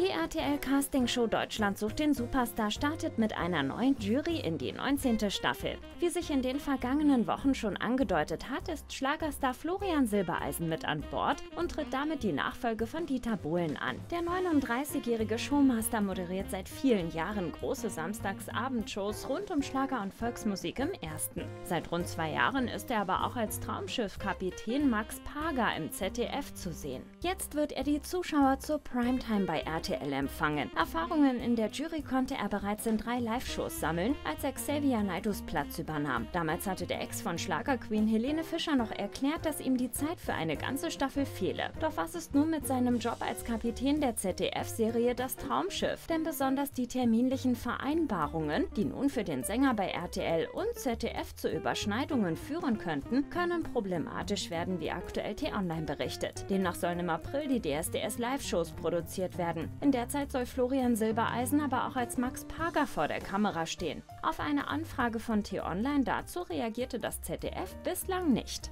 Die RTL Castingshow Deutschland sucht den Superstar startet mit einer neuen Jury in die 19. Staffel. Wie sich in den vergangenen Wochen schon angedeutet hat, ist Schlagerstar Florian Silbereisen mit an Bord und tritt damit die Nachfolge von Dieter Bohlen an. Der 39-jährige Showmaster moderiert seit vielen Jahren große Samstagsabendshows rund um Schlager und Volksmusik im Ersten. Seit rund zwei Jahren ist er aber auch als Traumschiff-Kapitän Max Pager im ZDF zu sehen. Jetzt wird er die Zuschauer zur Primetime bei RTL RTL empfangen. Erfahrungen in der Jury konnte er bereits in drei Live-Shows sammeln, als er Xavier Naidus Platz übernahm. Damals hatte der Ex von Schlagerqueen Helene Fischer noch erklärt, dass ihm die Zeit für eine ganze Staffel fehle. Doch was ist nun mit seinem Job als Kapitän der ZDF-Serie Das Traumschiff? Denn besonders die terminlichen Vereinbarungen, die nun für den Sänger bei RTL und ZDF zu Überschneidungen führen könnten, können problematisch werden, wie aktuell T-Online berichtet. Demnach sollen im April die DSDS Live-Shows produziert werden. In der Zeit soll Florian Silbereisen aber auch als Max Parker vor der Kamera stehen. Auf eine Anfrage von T-Online dazu reagierte das ZDF bislang nicht.